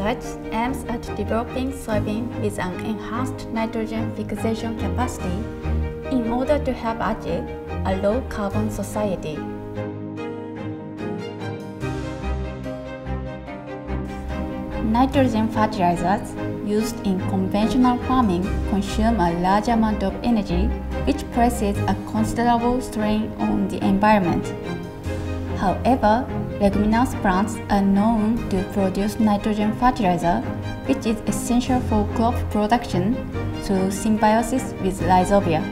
research aims at developing soybean with an enhanced nitrogen fixation capacity in order to help achieve a low-carbon society. Nitrogen fertilizers used in conventional farming consume a large amount of energy, which places a considerable strain on the environment. However, leguminous plants are known to produce nitrogen fertilizer, which is essential for crop production through symbiosis with rhizobia.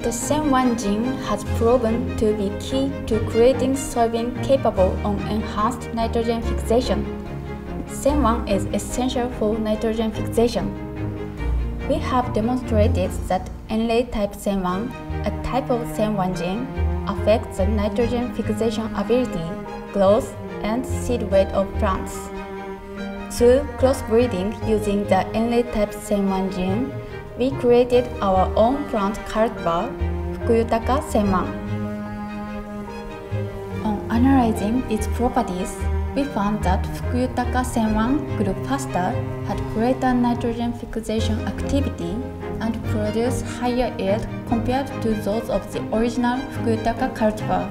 The SEN1 gene has proven to be key to creating soybean capable of enhanced nitrogen fixation. SEN1 is essential for nitrogen fixation. We have demonstrated that NLA type SEN1, a type of SEN1 gene, affects the nitrogen fixation ability, growth, and seed weight of plants. Through crossbreeding using the NLA type SEN1 gene, we created our own plant cultivar, Fukuyutaka SEN1. On analyzing its properties, we found that Fukuyutaka SEN1 grew faster, had greater nitrogen fixation activity, and produced higher yield compared to those of the original Fukuyutaka cultivar.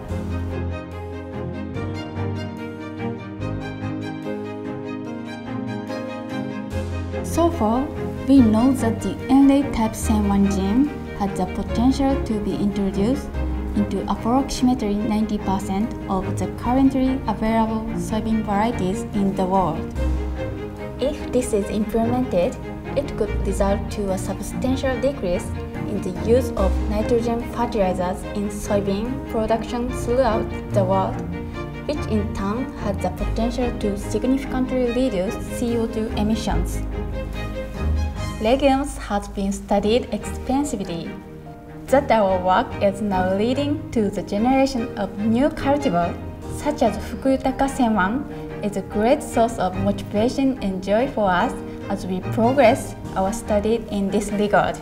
So far, we know that the NLA type SEN1 gene has the potential to be introduced into approximately 90% of the currently available soybean varieties in the world. If this is implemented, it could result to a substantial decrease in the use of nitrogen fertilizers in soybean production throughout the world, which in turn has the potential to significantly reduce CO2 emissions. Legumes has been studied extensively. That our work is now leading to the generation of new cultivars, such as Fukuyutaka SEN1, is a great source of motivation and joy for us as we progress our study in this regard.